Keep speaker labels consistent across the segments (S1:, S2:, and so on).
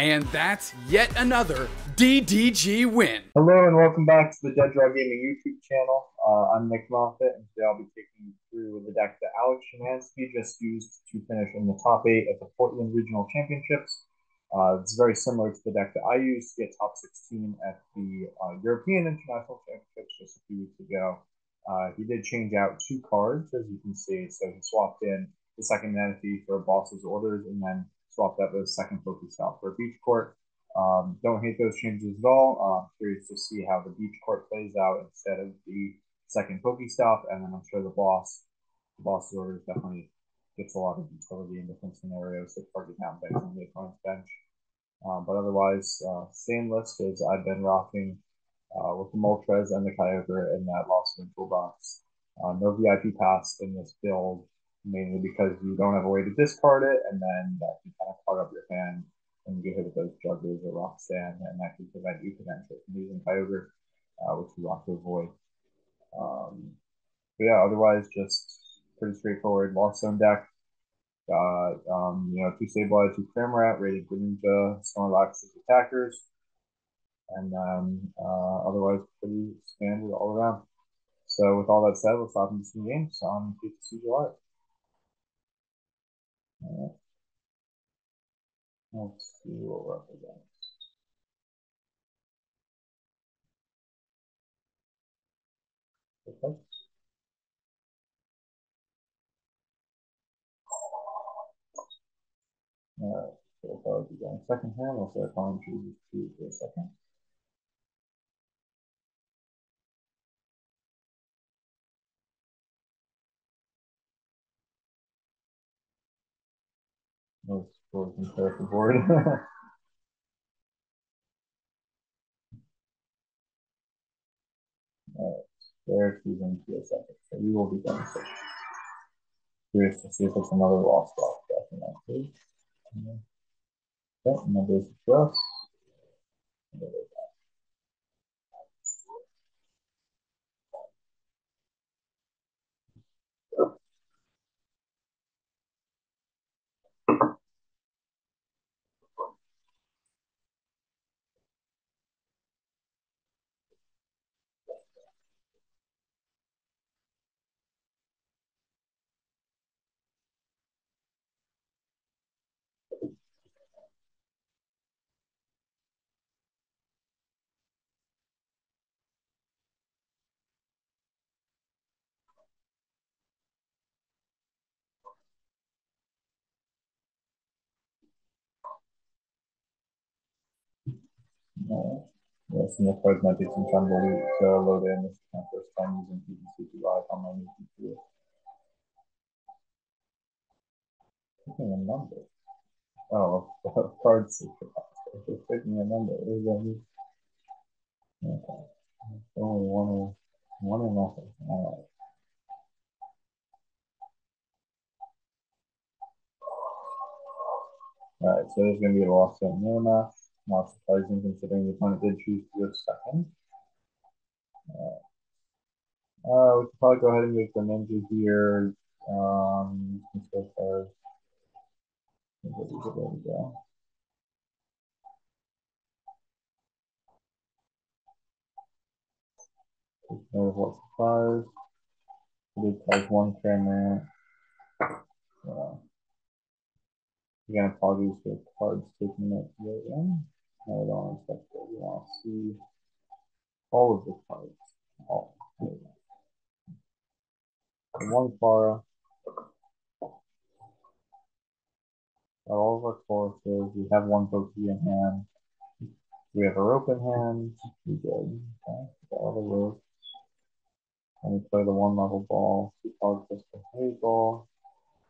S1: And that's yet another DDG win.
S2: Hello and welcome back to the Dead Draw Gaming YouTube channel. Uh, I'm Nick Moffitt, and today I'll be taking you through the deck that Alex Schemanske just used to finish in the top eight at the Portland Regional Championships. Uh, it's very similar to the deck that I used to get top 16 at the uh, European International Championships just a few weeks ago. Uh, he did change out two cards, as you can see. So he swapped in the second Manaphy for a Boss's Orders, and then swapped out the second Pokestop for Beach Court. Um, don't hate those changes at all. Uh, curious to see how the Beach Court plays out instead of the second Pokestop, and then I'm sure the boss, the Boss's Orders definitely gets a lot of utility in different scenarios to target down bench on the opponent's bench. Um, but otherwise, uh, same list as I've been rocking uh, with the Moltres and the Kyogre in that Lost in Toolbox. Uh, no VIP pass in this build, mainly because you don't have a way to discard it, and then that can kind of clog up your hand when you get hit with those Jugglers or Roxanne, and that can prevent you potentially from using Kyogre, uh, which you want to avoid. Um, but yeah, otherwise, just pretty straightforward Lost Zone deck. Got um, you know two Sableye, two Cramorant, Radiant Greninja, Snorlax as attackers, and then uh, otherwise pretty standard all around. So with all that said, let's hop into some games on PTCG Live. Right. Let's see what we're up against. Okay. Alright, so far we got second hand, we'll start calling trees two for a second. Those scores clear the board. Alright, there she's into a second, so we will be done soon. Curious to see if it's another lost box definitely. Okay, numbers for us. Uh, yes, first time using Live on my new computer. Picking a number. Oh, cards. Just picking a number. It's only one, one or nothing. All right. All right, so there's going to be a loss of Miramax. Not surprising considering the opponent did choose to go second. Uh, uh, we could probably go ahead and make the ninja here. Um, far. There we go. No what surprise. We did one camera. Yeah. Again, apologies for cards taking it right I don't expect that. We to see all of the cards. Oh, all. One Clara. Got all of our forces. We have one in hand. We have our open hand. We good. Okay. Got all the roads. And we play the one level ball, two card crystal hay ball,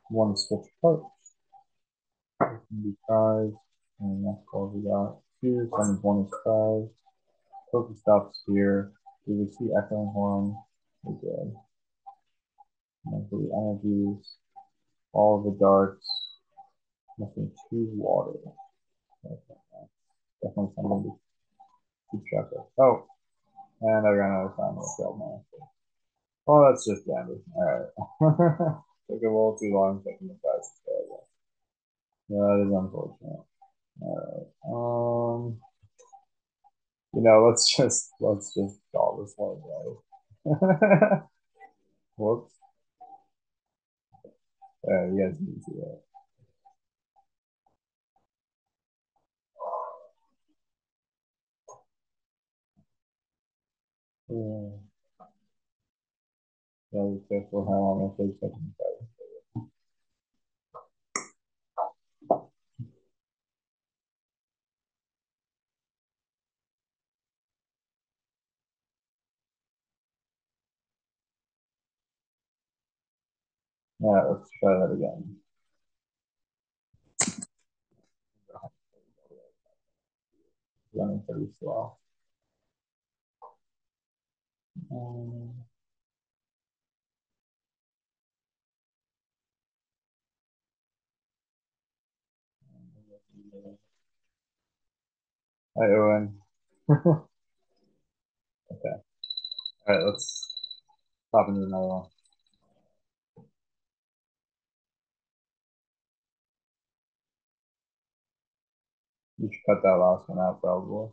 S2: one switch cards. Can be five, and that's all we got. Two, one is five. Pokestop Sphere. We would see Echoing Horn. We good. Monthly energies. All the darts. nothing two water. Definitely something to keep track of. Oh, and I ran out of time with that now. Oh, that's just damage. Alright. Took a little too long taking the to that is unfortunate. Alright. You know, let's just let's just call this one right. Whoops. Yeah, you guys see that. Yeah. How long Right, let's try that again. Running pretty slow. Um, Hi, Owen. okay. All right, let's pop into another one. You should cut that last one out, probably.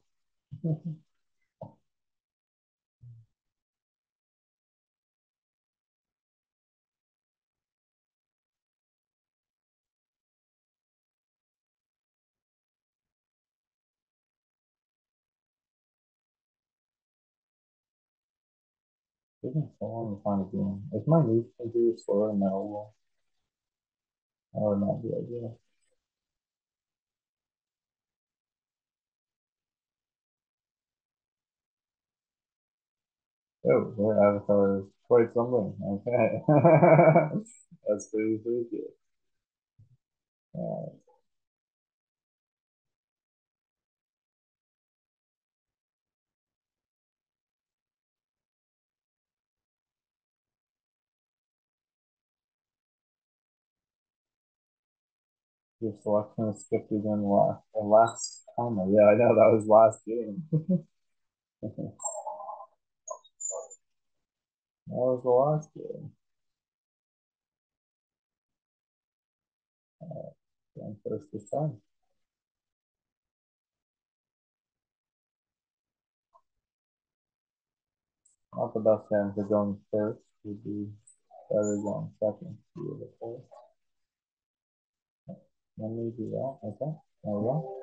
S2: Taking so long to find a game. Is my new computer slower than that old one? I would not be idea. Oh, their avatar is quite something. Okay. That's pretty, good. All right. Your selection is skipped again last, the last timer. Yeah, I know that was last game. that was the last game. Right. first this time. Not the best hand for going first. Would be better going second. Let me do that. Okay. There we go.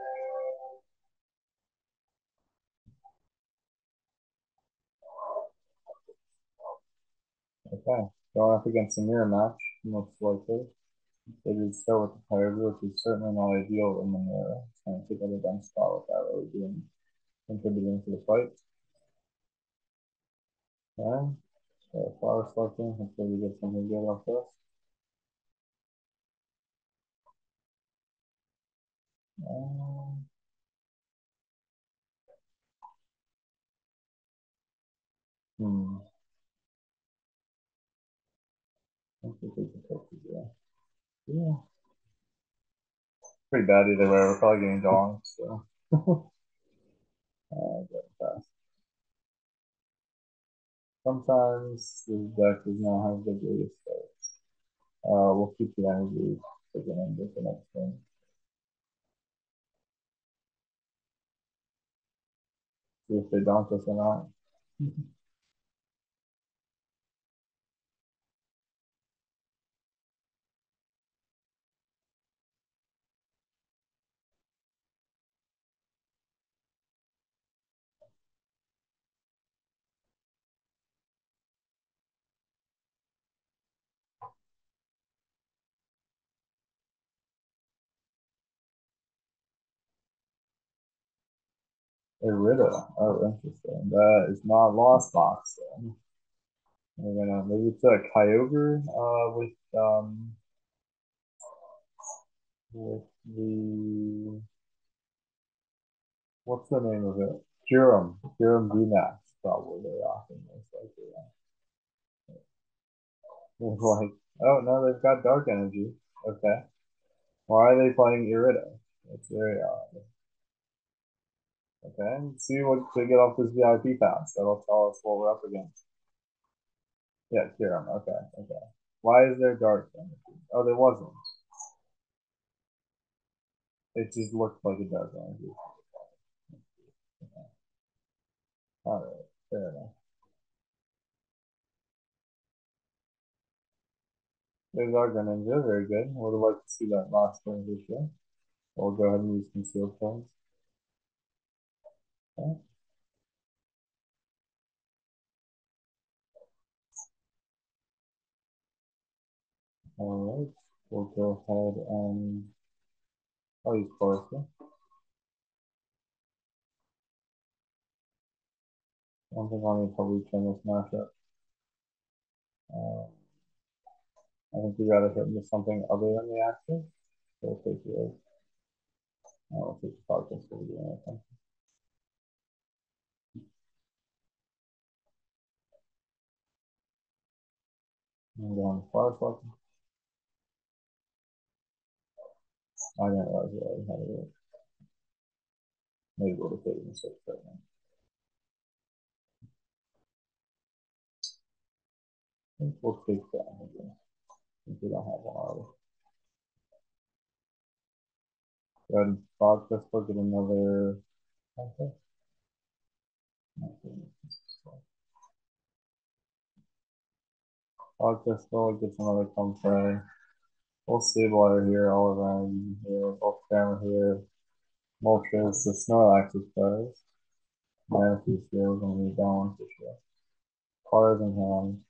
S2: Okay. Going up against a mirror match, most likely. It is still with the players, which is certainly not ideal in the mirror. trying to take up a bench spot without really doing contributing to the fight. Okay. So flower selecting, hopefully we get something good off this. Um, hmm. I think we can take it, yeah. Yeah. Pretty bad either way. We're probably getting donked, so. uh, fast. Sometimes the deck does not have the greatest starts. Uh, we'll keep the energy end of the next thing. See if they donk us or not. Irida. Oh, interesting. That is not Lost Box then. We're gonna maybe it's a Kyogre uh, with um with the what's the name of it? Kyurem. Kyurem VMAX probably very often most likely. Yeah. like, oh no, they've got dark energy. Okay. Why are they playing Irida? That's very odd. Okay, see what we get off this VIP pass. That'll tell us what we're up against. Yeah, Kyurem. Okay, okay. Why is there dark energy? Oh, there wasn't. It just looked like a dark energy. All right, fair enough. There's our Greninja, very good. Would have liked to see that last one this year. We'll go ahead and use concealed points. All right, we'll go ahead and I'll use Forester. I don't think I need to probably turn this matchup. Um, I think we gotta hit into something other than the active. So we'll take the I'll take the focus for the anything. I'm going. I didn't realize we already had it. Maybe we'll have taken the six right now. I think we'll take that again. Since we don't have one already. Go ahead and crystal, get another. Okay. Fog crystal, get another comfey. Full Stabilizer here, all around here, both camera here. Moltres, the Snorlax is first. Manaphy's here, we're gonna need that one for sure. Cars in hand.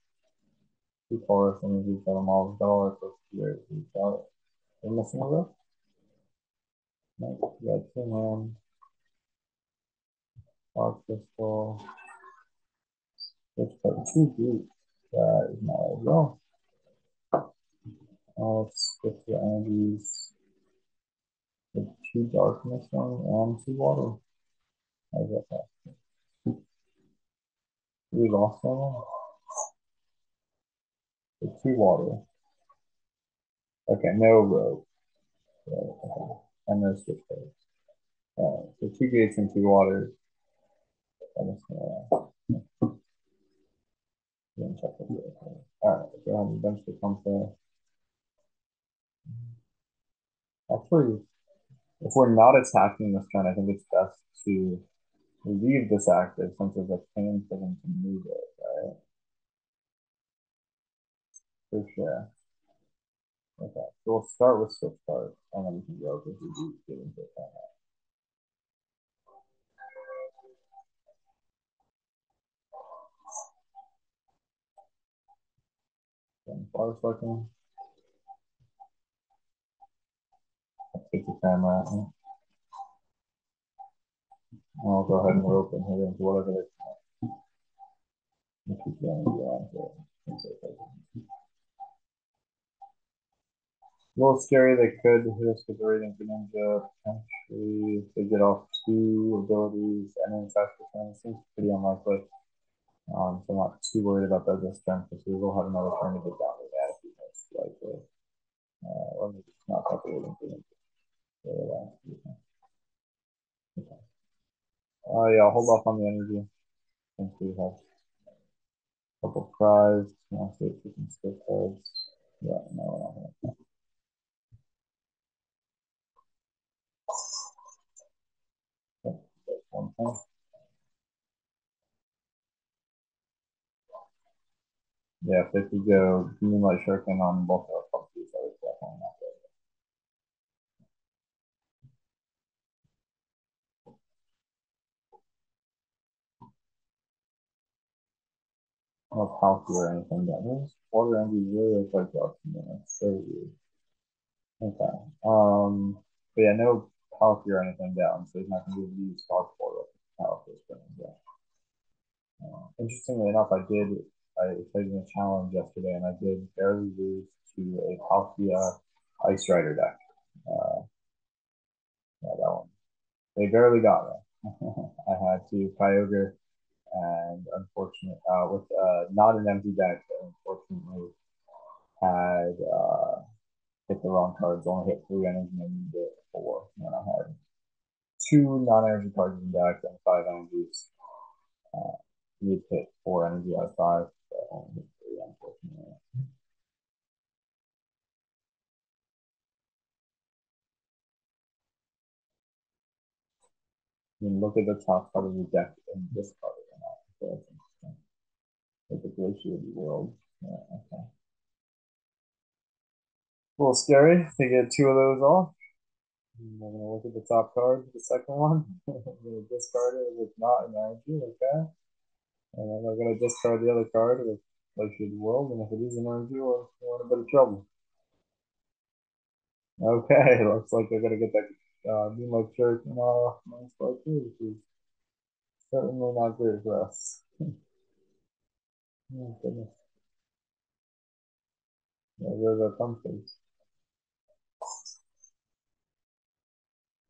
S2: Two cars, and we got them all. Got all our first years. We got it. We're missing a row? No, we got two hand. Fog Crystal. Let's put two groups. That is not a row. Uh, let's switch the. The two darkness and two water. How's that? We lost one. The two water. Okay, no rope. And no switch. Uh, so two gates and two water. I'm just gonna, uh, Alright, go ahead and bench the comfey. Actually, if we're not attacking this turn, I think it's best to leave this active since there's a pain for them to move it, right? For sure. Okay, so we'll start with switch cards, and then we can go we do get into. Then far fucking. Take the camera out. I'll go ahead and rope and hit into whatever beyond here. A little scary. They could hit us with the Radiant Ninja potentially they get off two abilities and then fast percent. Seems pretty unlikely. Um, so I'm not too worried about that this turn because we will have another turn to get down to that if we most likely. Uh, or maybe it's not that Radiant Ninja. Okay. Uh, yeah, I'll hold off on the energy. Since we have a couple cries. I'll see if we can skip those. Yeah, no, we're not gonna. One thing. Yeah, if they could go Moonlight Shuriken on both of our properties, I would definitely not go. No Palkia or anything that means water energy really looks like dark to me. So weird. Okay. Um but yeah, no Palkia or anything down, so he's not gonna be able to use Dark Portal down. Uh, interestingly enough, I did I played in a challenge yesterday and I did barely lose to a Palkia Ice Rider deck. Uh, yeah, that one. They barely got me. I had to Kyogre and unfortunately, uh, with uh, not an empty deck, but unfortunately had uh, hit the wrong cards. Only hit three energy and needed four. And I had two non-energy cards in the deck and five energies. Uh, had hit four energy out of five, You can look at the top part of the deck and discard it or not. So that's interesting. Like the glaciated world. Yeah, okay. A little scary to get two of those off. I'm gonna look at the top card, the second one. Discard it if it's not an energy, okay? And then I'm gonna discard the other card if like the world, and if it is an energy, we're, we're in a bit of trouble. Okay, looks like they're gonna get that uh, Nemo shirt in our minus by which is certainly not great for us. oh, goodness. Yeah, our pumpkins.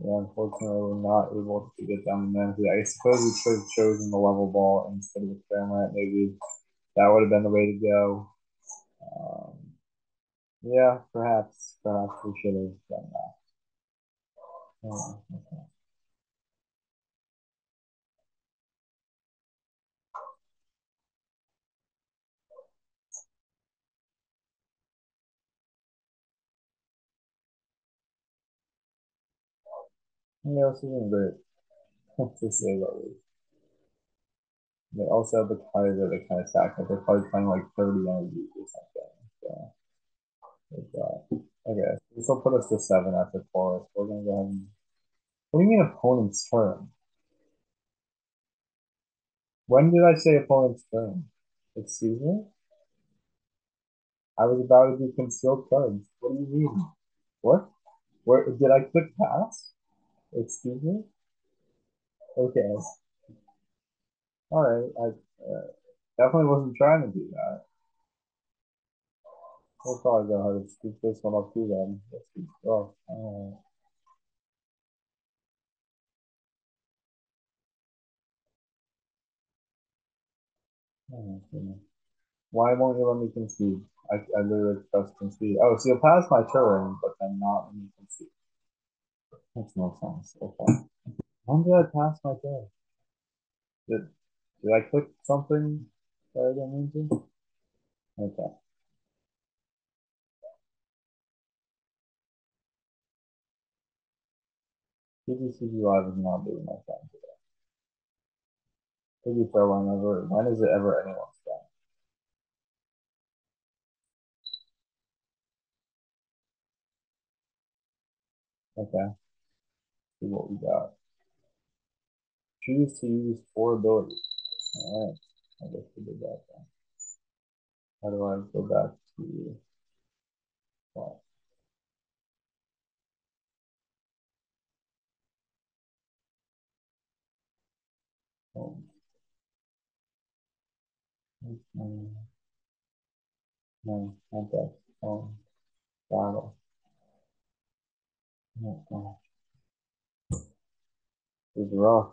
S2: Yeah, unfortunately, we're not able to get down the Manaphy. I suppose we should have chosen the level ball instead of the Cramorant. Maybe that would have been the way to go. Um, yeah, perhaps, perhaps we should have done that. Oh, okay. Yeah, this isn't great, to say the least. They also have the card that they kind of stack. Like they're probably playing like 30 energies or something. So, that. Okay, this will put us to seven after forest. We're gonna go ahead and. What do you mean opponent's turn? When did I say opponent's turn? Excuse me? I was about to do concealed cards. What do you mean? What? Where did I click pass? Excuse me? Okay. All right. I uh, definitely wasn't trying to do that. We'll probably go ahead and scoop this one up too then. Let's see. Oh. Oh. Why won't you let me concede? I, I literally press concede. Oh, so you'll pass my turn, but then not. Makes no sense. Okay. When did I pass my test? Did, did I click something that I didn't mean to? Okay. PTCG Live is not being my friend today. Maybe for whenever. When is it ever anyone's friend? Okay. See what we got. Choose to use four abilities. All right. I guess we did that then. How do I go back to what? Home. Um, no, not that. Home. Battle. No. Is rough.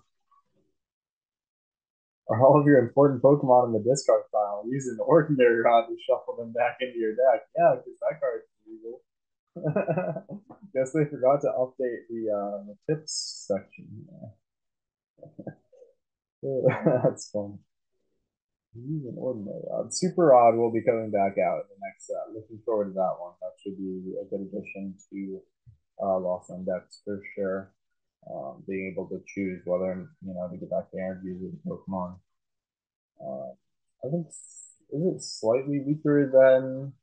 S2: Are all of your important Pokemon in the discard pile? Use an ordinary rod to shuffle them back into your deck. Yeah, because that card's illegal. Guess they forgot to update the, uh, the tips section. That's fun. Use an ordinary rod. Super Rod will be coming back out in the next set. Looking forward to that one. That should be a good addition to uh, Lost on Decks for sure. Um, being able to choose whether you know to get back the energies the Pokemon. Uh, I think is it slightly weaker than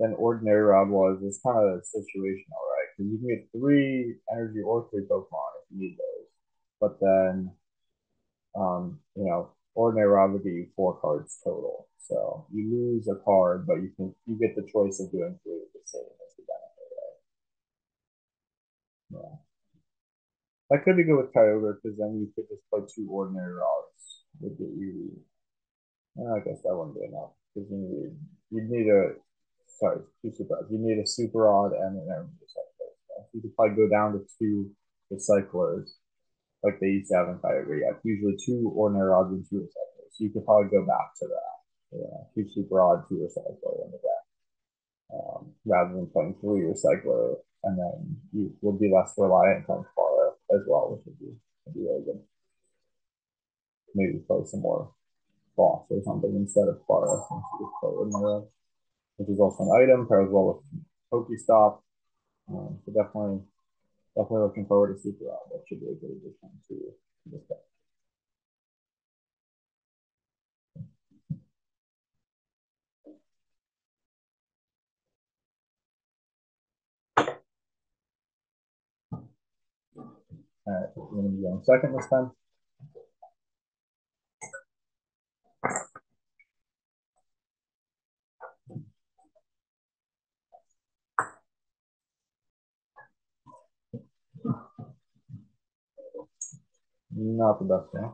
S2: than ordinary Rod was. It's kind of situational, right? Because you can get three energy or three Pokemon if you need those, but then um, you know, ordinary Rod would give you four cards total. So you lose a card, but you can you get the choice of doing three of the same as the benefit? Yeah. That could be good with Kyogre because then you could just play two ordinary rods. Would get you. I guess that wouldn't be enough because you need you'd need a sorry two super rods. You need a super rod and an energy recycler. So you could probably go down to two recyclers like they used to have in Kyogre. Yeah, usually two ordinary rods and two recyclers. So you could probably go back to that. Yeah, two super rod, two recycler in the deck. Um, rather than playing three recycler, and then you will be less reliant on Fara as well, which would be, would be really good. Maybe play some more boss or something instead of Fara, since you play which is also an item, pairs well with Pokestop. Um, so definitely definitely looking forward to Super Rod. That should be a good addition to this deck. Uh, All right, we're going second this time. Not the best one.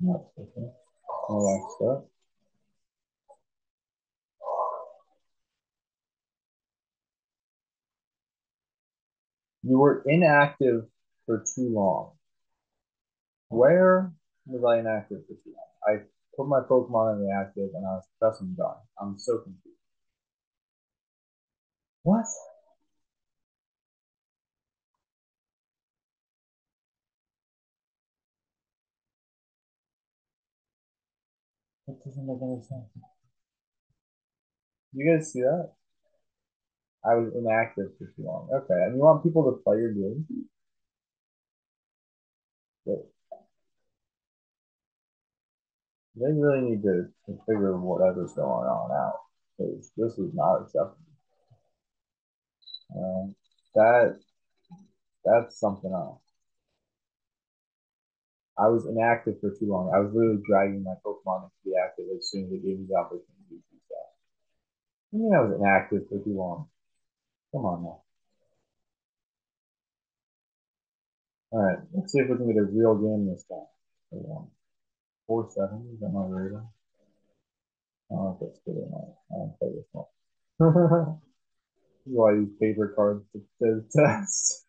S2: Not the best one. Relax that. You were inactive for too long. Where was I inactive for too long? I put my Pokemon in the active and I was pressing done. I'm so confused. What? That doesn't make any sense. You guys see that? I was inactive for too long. Okay, and you want people to play your game? But they really need to, to figure whatever's going on out because this is not acceptable. Uh, that that's something else. I was inactive for too long. I was literally dragging my Pokemon into the active as soon as it gave me the opportunity to do that. I mean, I was inactive for too long. Come on now. All right, let's see if we can get a real game this time. Four seven, is that my know if that's good not. I don't play this one. this is why I use paper cards to, to test.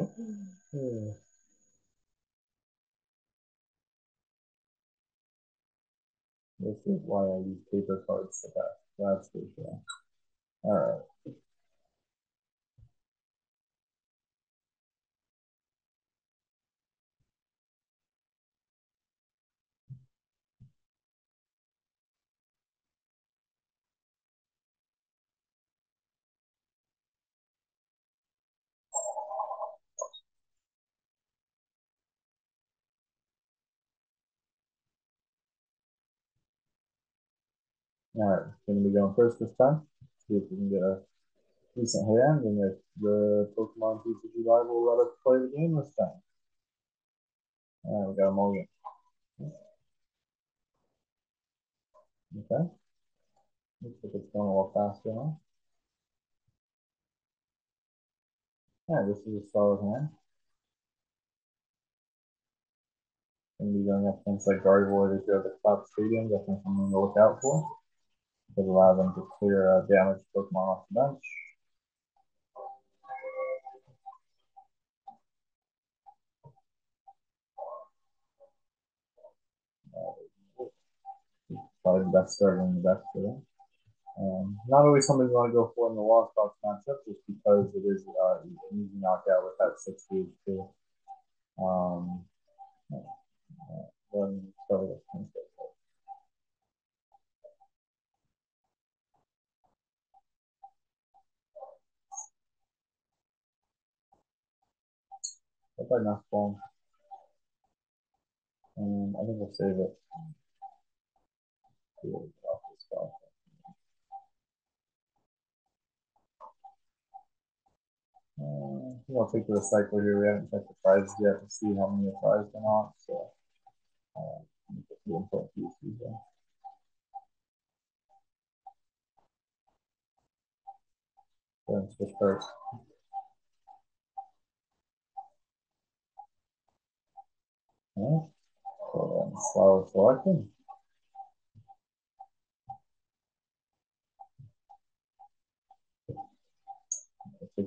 S2: This is why I use paper cards to test. That's for sure. All right. All right, going to be going first this time. See if we can get a decent hand, and if the Pokemon TCG Live will let us play the game this time. All right, we got a mulligan. Okay. Looks like it's going a little faster now. Yeah, this is a solid hand. To be going up against like Gardevoir to go to Cloud Stadium. Definitely something to look out for. Could allow them to clear uh, damaged Pokemon off the bench. probably the best starter in the deck for them. Um, not always something you want to go for in the Lost Box matchup, just because it is uh, an easy knockout with that six speed too. Um, uh, then I play enough bomb. Um, I think we'll save it. Spot. Uh, I'll take the recycler here. We haven't checked the prizes yet to see how many are prized or not. So, uh, the important pieces there. Ahead switch first. Yeah.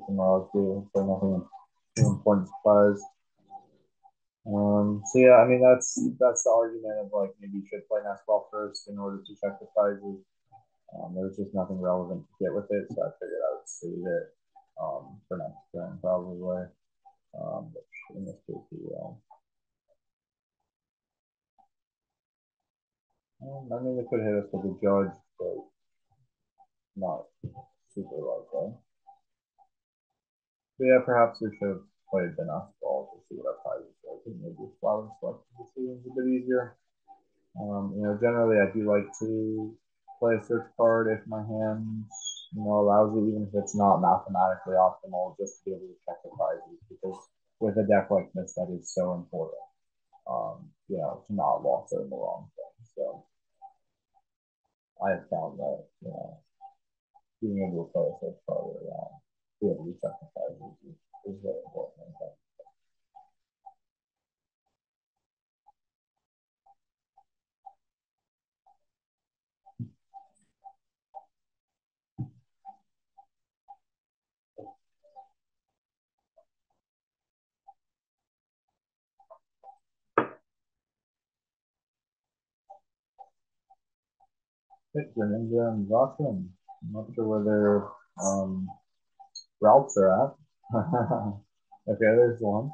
S2: Them all too, so nothing important surprise. Um, so yeah, I mean that's that's the argument of like maybe you should play Nestball first in order to check the prizes. Um, there's just nothing relevant to get with it, so I figured I would save it um, for next turn probably. Um, but in this case, we will. Um, I mean, they could hit us with a judge, but not super likely. But yeah, perhaps we should have played the ball to see what our prizes are. I think maybe flower selection decisions a bit easier. Um, you know, generally I do like to play a search card if my hand, you know, allows it, even if it's not mathematically optimal, just to be able to check the prizes because with a deck like this that is so important. Um, you know, to not walk in the wrong thing. So I have found that, you know, being able to play a third card around, be able to sacrifice is, is very important. Greninja and Zacian. I'm not sure where their um, routes are at. okay, there's one.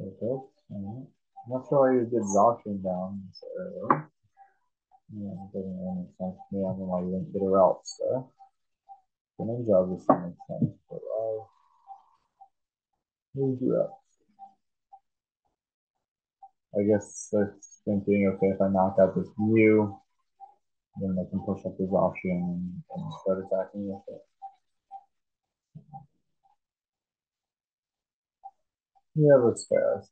S2: I'm not sure why you did Zacian down earlier. Yeah, it doesn't really make sense to me. I don't know why you didn't get a route there. Greninja obviously makes sense, but I. Who's route? I guess they're thinking, okay, if I knock out this Mew, then I can push up this option and start attacking with it. Yeah, that's fair.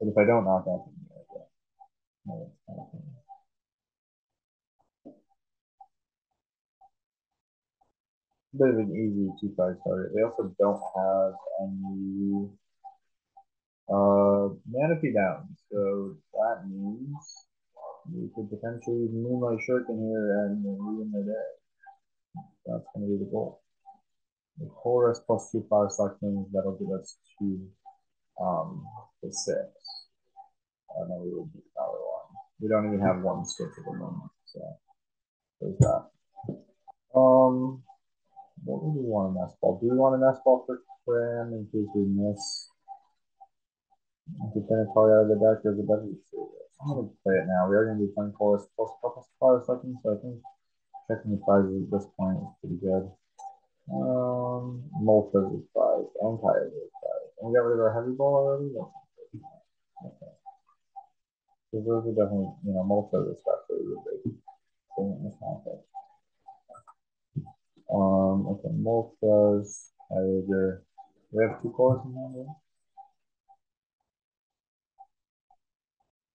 S2: But if I don't knock out the Mew, okay. No, kind of bit of an easy two five target. They also don't have any uh, Manaphy down, so that means we could potentially Moonlight Shuriken here and ruin their day. That's going to be the goal. The chorus plus two fire selections, that'll give us two um, to six. I know we would do power one. We don't even have one switch at the moment, so there's that. Um, what do we want an S ball? Do we want an S ball for Cram in case we miss? Defend probably out of the deck or the better I'm gonna play it now. We are gonna be playing Chorus plus couple fire seconds, so I think checking the prizes at this point is pretty good. Um Moltres is and Kaya is five. And we got rid of our heavy ball already? Okay. So those are definitely, you know, Moltres especially this context. Um, okay, Moltres, Kyogre. We have two cores in there,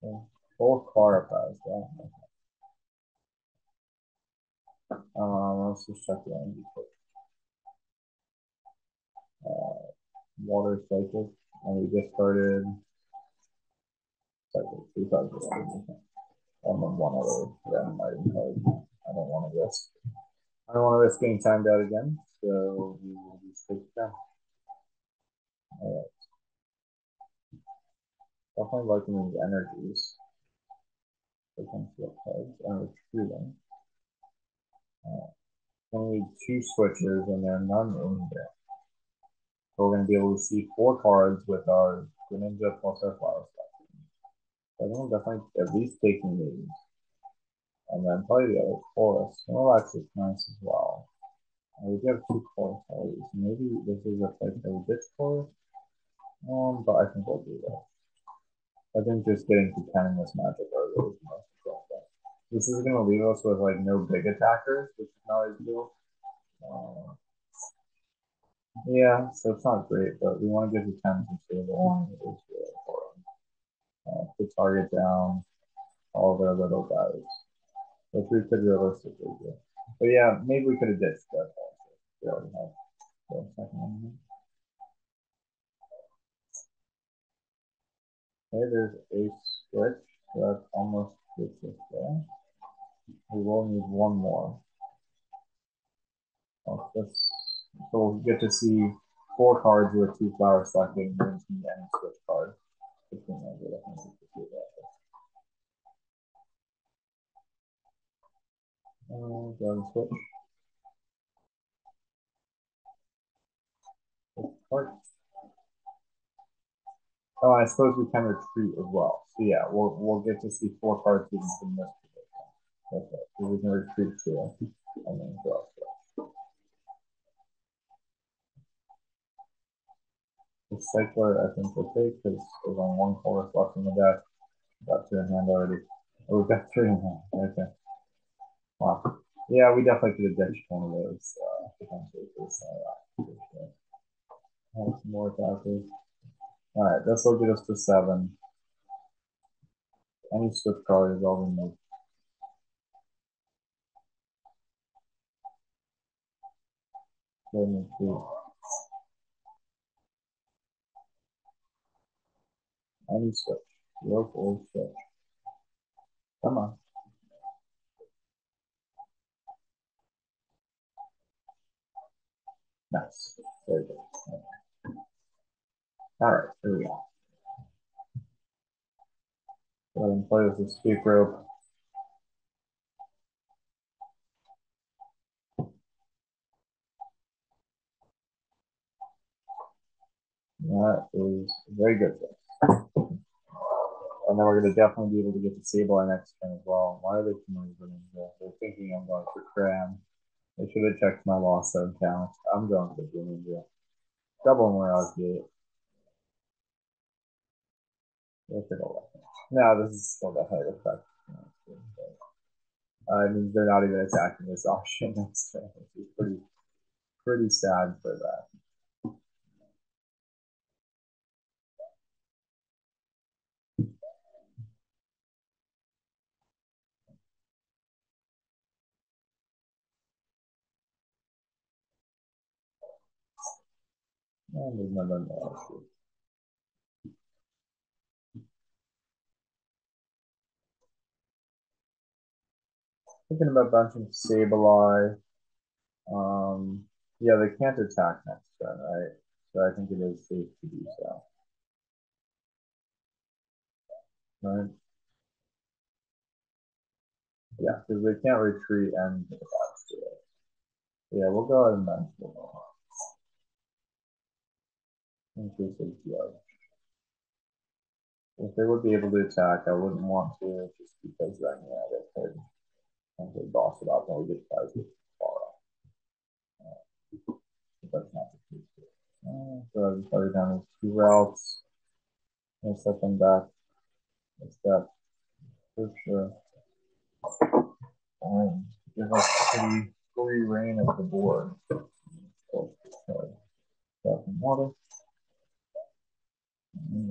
S2: right? Both chloroplasts, yeah. Um, let's just check the energy quick. Uh, water cycle, and we just started cycle two cycles. And then one other random item card. I don't want to risk. I don't want to risk getting timed out again, so we will just take it down. All right. Definitely liking these energies. Potential cards and retreating. Uh, only two switches and there are none in there. So we're going to be able to see four cards with our Greninja plus our Flower Statue. So I think definitely at least taking these. And then probably the other chorus. Snorlax is nice as well. And we do have two chorus. So maybe this is a place for a ditch chorus. Um, but I think we'll do that. I think just getting to 10 in this matchup are really the most important This is going to leave us with like no big attackers, which is not ideal. Uh, yeah, so it's not great, but we want to get to 10 to stable. It is really important. Uh, put target down, all their little guys. Which we could realistically do. But yeah, maybe we could have ditched that also. We already have the second one. There's a switch that almost gets us there. We will need one more. Oh, so we'll get to see four cards with two flowers selected and any switch card. I think we could do that. Uh, go switch. Card. Oh, I suppose we can retreat as well. So yeah, we'll we'll get to see four cards even from this. Okay, so we can retreat too, and then draw. The cycler, I think, will take because there's only one color left in the deck. Got two in hand already. Oh, we've got three in hand. Okay. Wow. Yeah, we definitely could have ditched one of those uh, potentially this Have some more attackers. All right, this will get us to seven. Any switch card is all we need. Let me see. Any switch. Real full switch. Come on. Nice. Very good. All right, here we go. Ahead and play with the speak rope. That is very good. And then we're going to definitely be able to get the Sableye next turn as well. Why are they moving Greninja? They're thinking I'm going for Cram. They should have checked my lost zone count. I'm going for Greninja. Double Mirage Gate. Look at all that. No, this is still the height effect. I mean, they're not even attacking this option is pretty, pretty sad for that. And there's another no Thinking about bunching Sableye. Um, yeah, they can't attack next turn, right? So I think it is safe to do so. Right? Yeah, because they can't retreat and attach to it. Yeah, we'll go ahead and bench them Increase of judge. If they would be able to attack, I wouldn't want to just because then yeah, they could and they boss it up and we get guys with far off. Uh, that's not the case. Uh, so I just started down with two routes. I'll set them back a step for sure. And give us pretty free reign of the board. So, so, water. And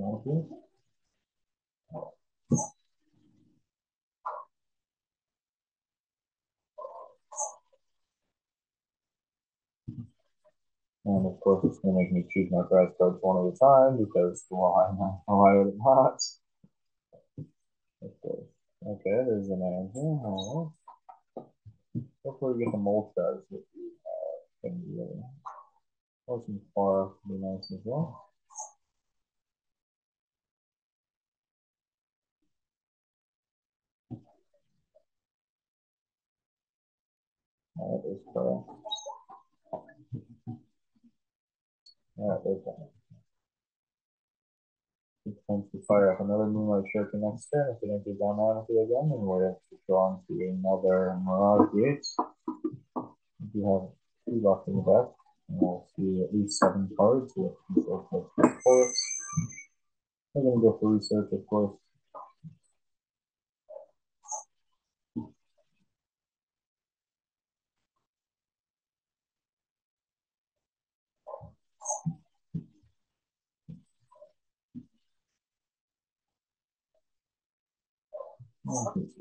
S2: of course, it's going to make me choose my prize cards one at a time because why not? Why would it not? Of. Okay, there's an answer. Hopefully, we get the Moltres with the uh, thing really. Or some far be nice as well. That is correct. Alright, there's that. Time to fire up another Moonlight Shuriken next turn. If it enters down automatically again, then we're going to another Mirage Gate. We have two left in the deck. And we'll see at least seven cards with Research of course. We're going to go for Research, of course. Okay. And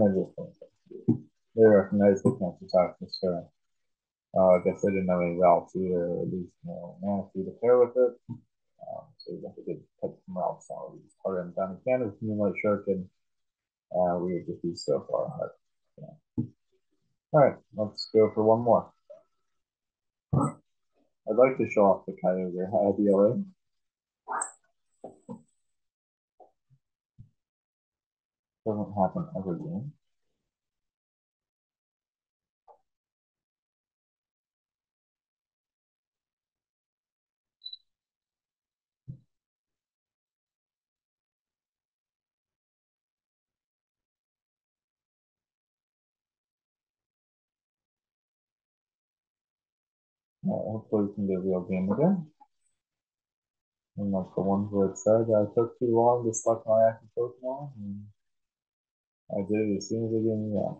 S2: they're just they recognize can't attack this turn. Uh, I guess they didn't have any routes either, or at least you know, Manaphy to pair with it. Um, so we have to get put some routes on. We just target them down again with Moonlight Shuriken. Uh, we would just be so far. ahead. yeah. All right, let's go for one more. I'd like to show off the Kyogre IDLA. Doesn't happen every game. Hopefully we can get a real game again. And like the where it said I took too long to select my active Pokemon, and I did it as soon as they gave me that.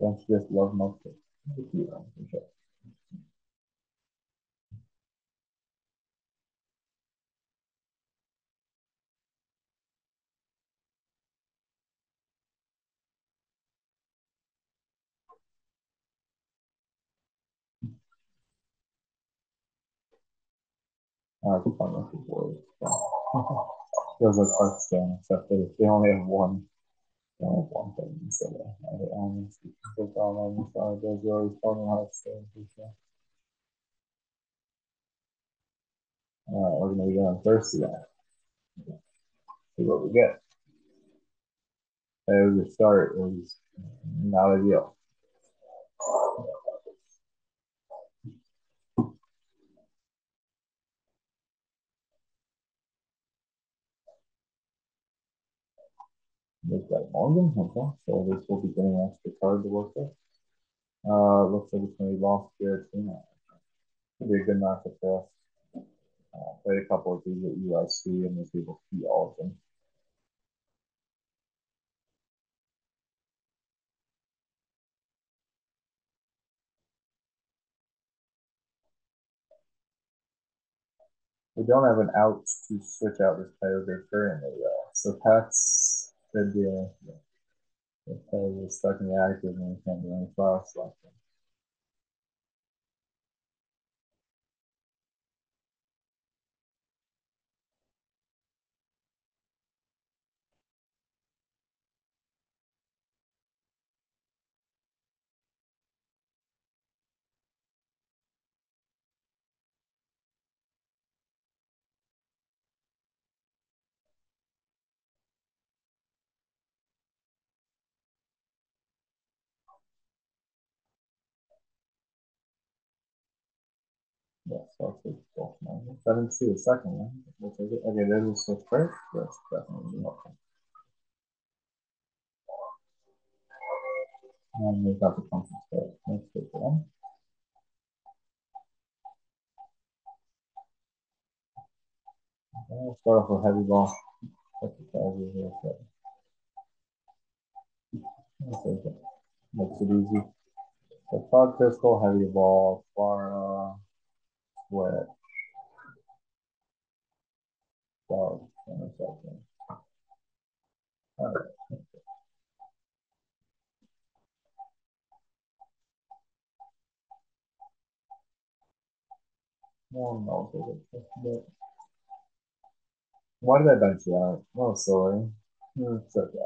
S2: Don't you just love my pick? for Uh, the fun with the boys. Feels like Hearthstone, except that they only have one. They only have one thing So instead of I hate online speaking online so those really fun in Hearthstone for sure. Alright, we're gonna be going now. See what we get. As a start, it was not ideal. Looks like Morgan, okay. So this will be getting an extra card to work with. Uh, looks like it's going to be Lost Giratina. Could be a good matchup for us. Uh, played a couple of these at UIC and was able to beat all of them. We don't have an out to switch out this Kyogre currently, though. So Pets could be a. Kyogre stuck in the active and we can't do any flower selection. Yeah, so I'll take both mine. I didn't see the second one. We'll take it. Okay, there's first. That's definitely helpful. And we got the function state. Let's take one. Let's start off with heavy ball. The size here. So. Let's take it. Makes it easy. So Fog Crystal, Heavy Ball, Flora, Dog, in a second. All right. But why did I bench that? Oh, sorry. Hmm, it's okay.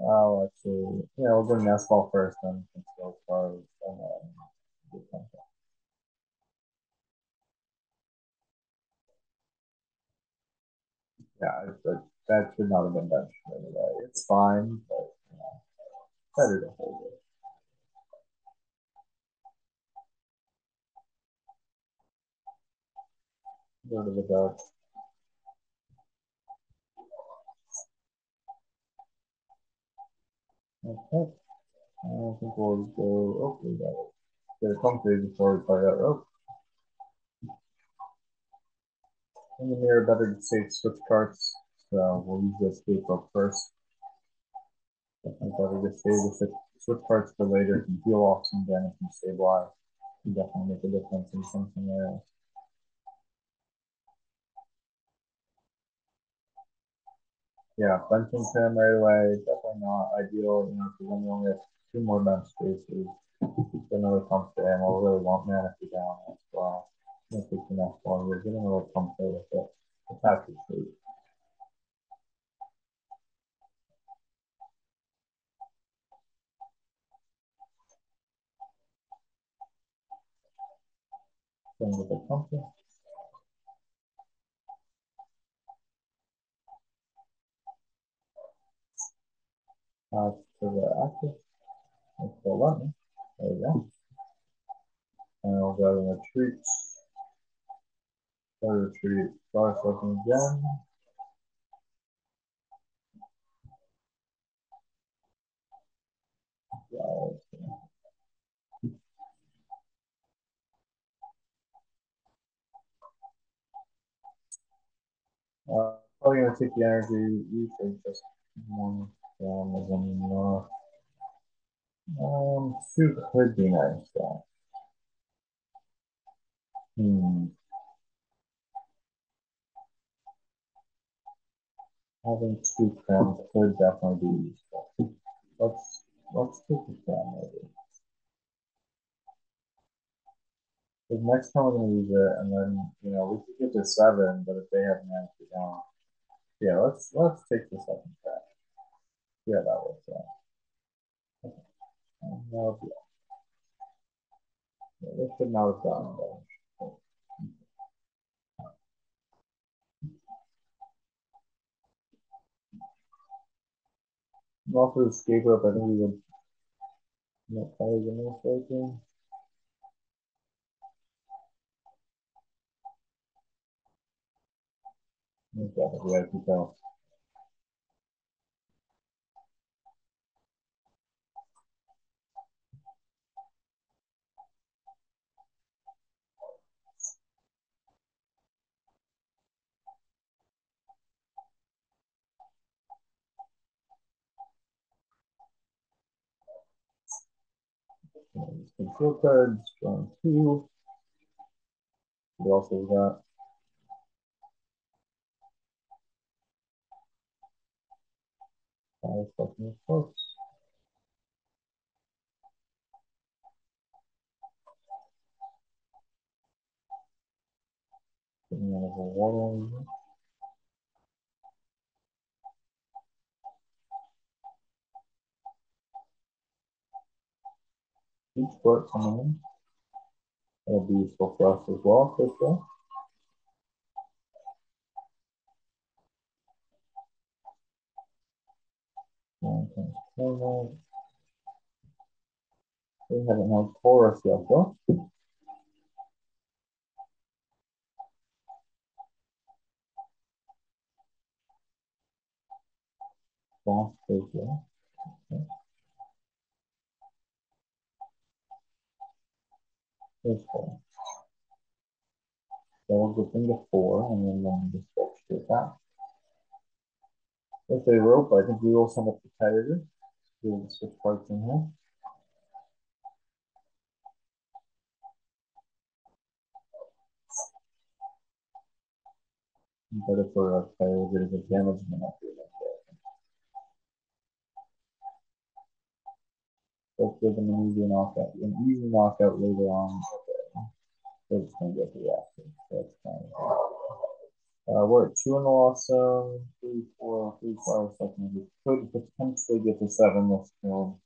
S2: Oh, actually, yeah, we'll go Nestball first, then Control Cards, and then Yeah, that, that should not have been benched anyway. It's fine, but you know, better to hold it. Go to the dark. Okay. I think we'll go. Oh, we got it. Get a Comfey before we play that rope. In the mirror, better to save switch cards. So we'll use this rope first. Definitely better to save the switch cards for later. Can heal off some damage and stabilize. Can definitely make a difference in some scenarios. yeah, benching him right away, definitely not ideal, you know, because then we only have two more bench spaces. Another pump to and we'll really want Manaphy down as well. It's the next one. We're getting a little comfortable with it. Attack is sweet. Then with the comfort. uh, to the active. Let's go button. There we go. And we'll go to retreat. Try to treat five seconds again. Uh, probably gonna take the energy usage just one down as enough. Um, shoot could be nice though. Hmm. Having two crowns could definitely be useful. Let's let's take the crown maybe. Because next time we're gonna use it, and then you know we could get to seven, but if they have managed to down, yeah, let's let's take the second crown. Yeah, that works out. Okay. That'll be all. Yeah, this should not have gotten damage. Also, escape rope, I think we would not play the most likely. Definitely, yeah, keep going. Control cards, drawing two. We also got five fucking folks. Getting out of water. Each coming in. That'll be useful for us as well, for sure. We haven't had Colress yet, though. Is there. Okay. Four. So we'll go into four and then we'll just switch to that. If they rope, I think we will send up the tiger. We'll switch parts in here. Better for a tiger, get a good damage and then after that. Let's give them an easy knockout. An easy knockout later on. They're just gonna get the reaction. That's fine. Uh, we're at two the loss zone, three, four, three, five seconds. We could potentially get to seven this film,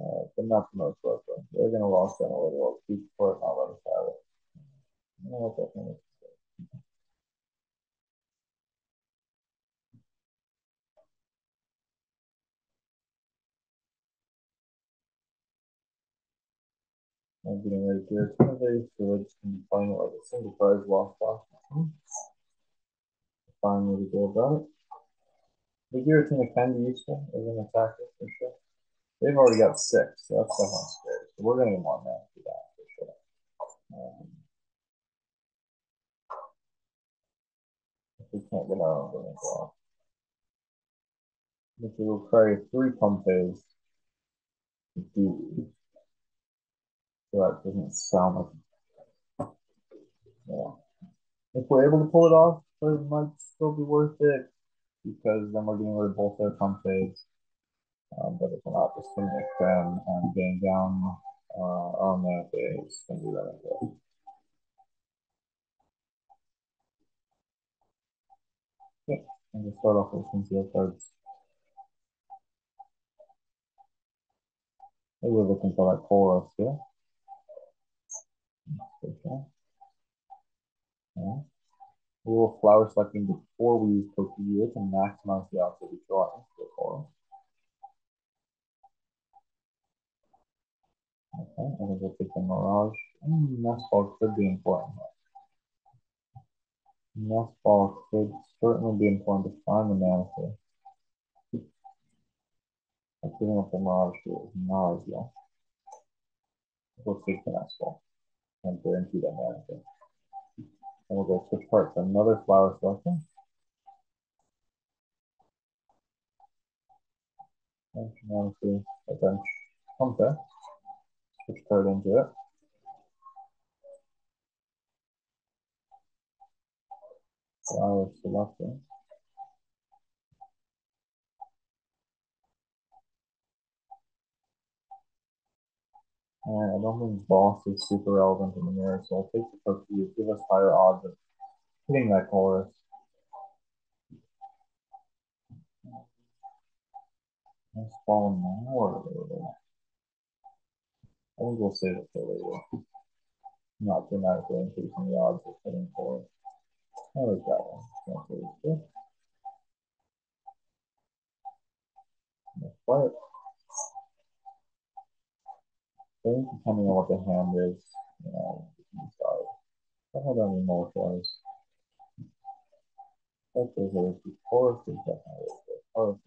S2: uh, but not the most likely. They're gonna loss zone a little. Keep for it, not let us have it. No, definitely. I'm getting ready to intimidate, so it's gonna be playing it like a single prize lost box. Fine way to go about it. The guillotine can be useful as an attacker for sure. They've already got six, so that's definitely scary. So we're gonna want that for that for sure. Um, if we can't get our own game off. Which will carry three Pompeys. Do so that doesn't sound like yeah. If we're able to pull it off, it might still be worth it because then we're getting rid of both their Pompeys. Um, but if we're not just gonna make them and getting down uh, on that base, then do that well. Yeah, and just start off with some field cards. We're looking for that Colress here. Okay. Yeah. Little flower selecting before we use Pokemon to maximize the output we draw into the Colress. Okay, I think we'll take the Mirage. Mm, Nest Ball could be important. Nest Ball could certainly be important to find the Manaphy. Giving up the Mirage here is nausea. We'll take the Nest Ball and guaranteed that have. And we'll go switch parts. Another flower selection. And obviously a bunch pump there. Switch part into it. Flower selection. And I don't think boss is super relevant in the mirror, so I'll take the cookie. Give us higher odds of hitting that Colress. Let's fall now or later. I think we'll save it for later. Not dramatically increasing the odds of hitting Colress. I like that one. That's good. Let's play it. Think depending on what the hand is, you know, decide. I don't have any more choice. If there's a Colress, there's definitely a Colress.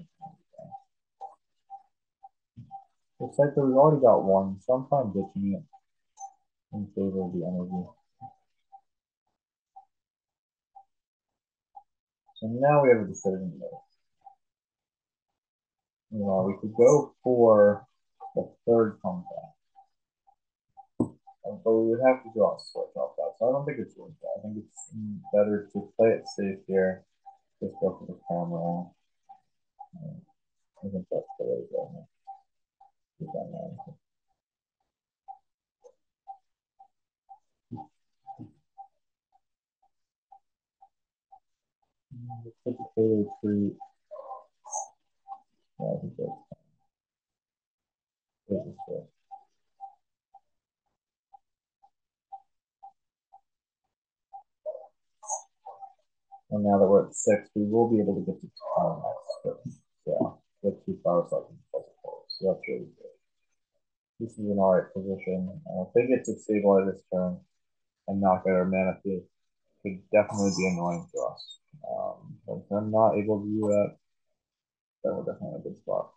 S2: Looks like we've already got one, so I'm fine ditching it in favor of the energy. So now we have a decision to make. You know, we could go for the third contact. But we would have to draw a switch off that. So I don't think it's worth it. I think it's better to play it safe here. Just go for the camera. Um, I think that's the way to go. Let's a tree. Yeah, I think that's fine. And now that we're at six, we will be able to get to 10 next Yeah, with two cycles plus So that's really good. This is an alright position. Uh, if they get to stabilize this turn and knock out our Manaphy, could definitely be annoying to us. Um, but if I'm not able to do that, then we're definitely in a good spot.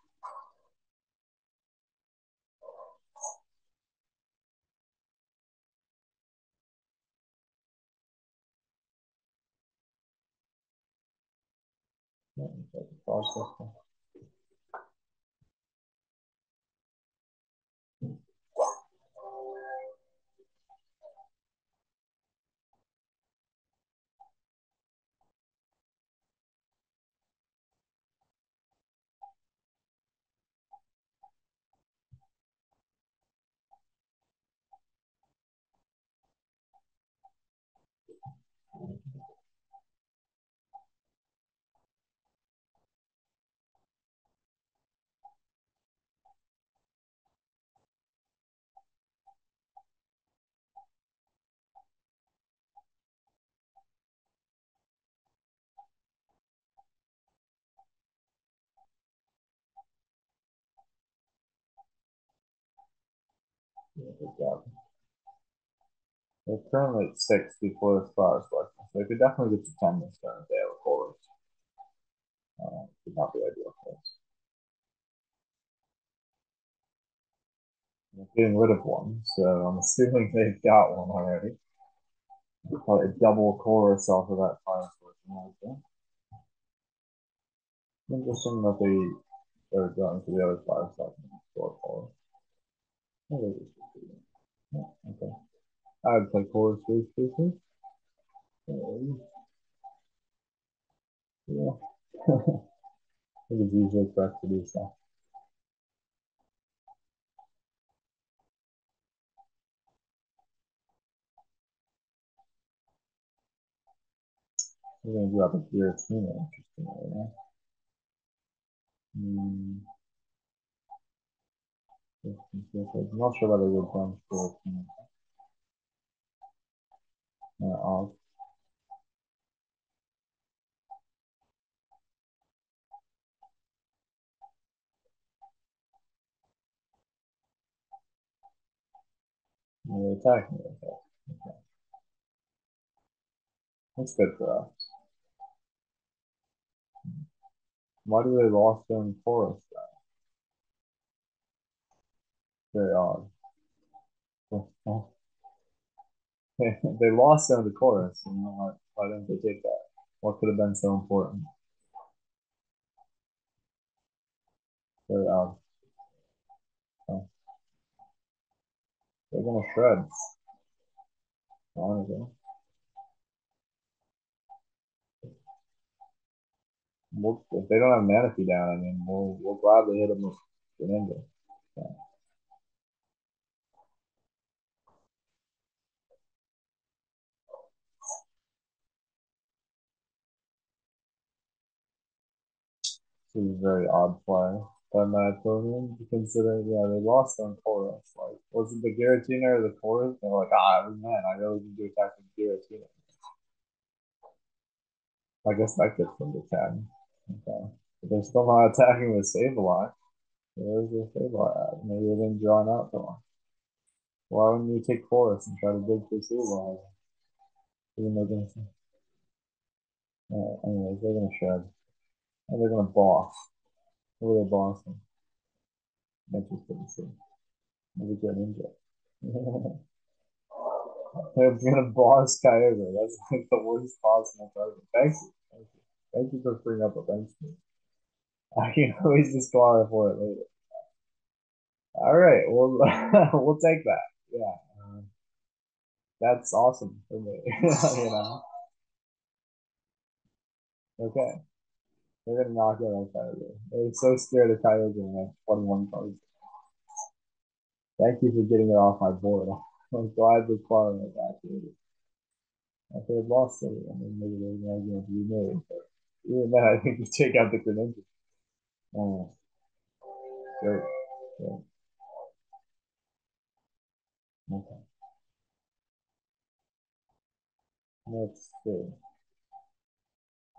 S2: Yeah, Yeah, good job. They're currently at six before the flower selection, so they could definitely get to ten this turn if they have a forward. Uh, would not be ideal for us. They're getting rid of one, so I'm assuming they've got one already. Probably a double Colress off of that fire selection Interesting that they are going to the other fire selection before Colress. Okay. I would play for speakers. Um, yeah. it was usually correct to do so. We're going to drop a Giratina, interestingly, yeah. Hmm. Not sure whether we're going for uh. They're attacking us. Okay. That's good for us. Why do they lost in forest then? Very odd. they lost them the Colress. You know, why, why didn't they take that? What could have been so important? Very odd. Oh. They're gonna shred. Honestly. We'll, if they don't have Manaphy down, I mean, we'll, we'll gladly hit them with Greninja. This is a very odd play by my opinion, considering yeah they lost on Colress. Like, was it the Giratina or the Colress? They're like, ah, man, I really need to attack the Giratina. I guess that gets them to ten. Okay, but they're still not attacking with Sableye. Where's the Sableye Maybe they didn't draw out for one. Why wouldn't you take Colress and try to dig for Sableye? Even though they're gonna. Uh, anyways, they're gonna shed. And they're gonna boss. Who are they bossing? Interesting to see. Maybe Greninja. they're gonna boss Kyogre. That's like the worst possible target. Thank you. Thank you. Thank you for freeing up a bench me. I can always discard for it later. All right, we'll we'll take that. Yeah, uh, that's awesome for me. you know. Okay. They're gonna knock out on Kyogre. They're so scared of in like 21 cards. Thank you for getting it off my board. I'm glad the acquiring it back. If they had lost it, I mean, maybe there's an argument to be made. But even then, I think you take out the Greninja. Oh, great. great. Okay. Let's see.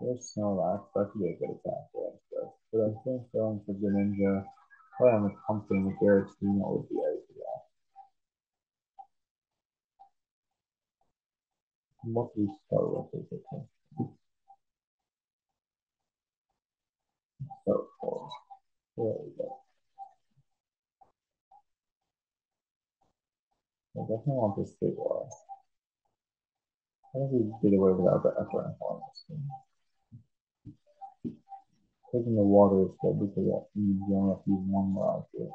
S2: There's Snorlax. That could be a good attack for us. But I think going for Greninja, play on the pumpkin with Giratina would be ideal. What do we start with? Okay. Start for. There we go. I definitely want this stabilize. I think we get away without the effort on this Taking the water is good because that means you only have to use one more here.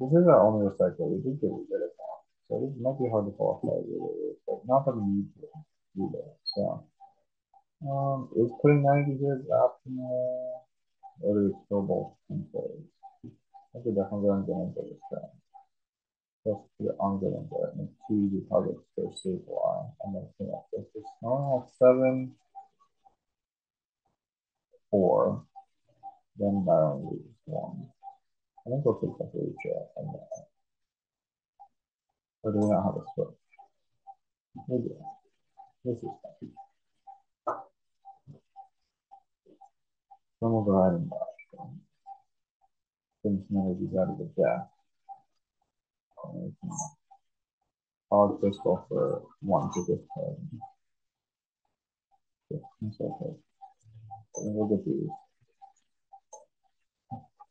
S2: This is our only recycle. We did get rid of that. So this might be hard to that really, but not that we need to do that. So um is putting 90 here optimal or do we still both place? I could definitely go and into this guy. Just the there and two easy targets for stable and then connect this. This normal seven four, then Byron loses one. I think we'll take the jet and that. Or do we not have a switch? Do. This is fine. Then we'll go ahead and watch. Since energy's out of the deck. Hog pistol for one to this card. Okay.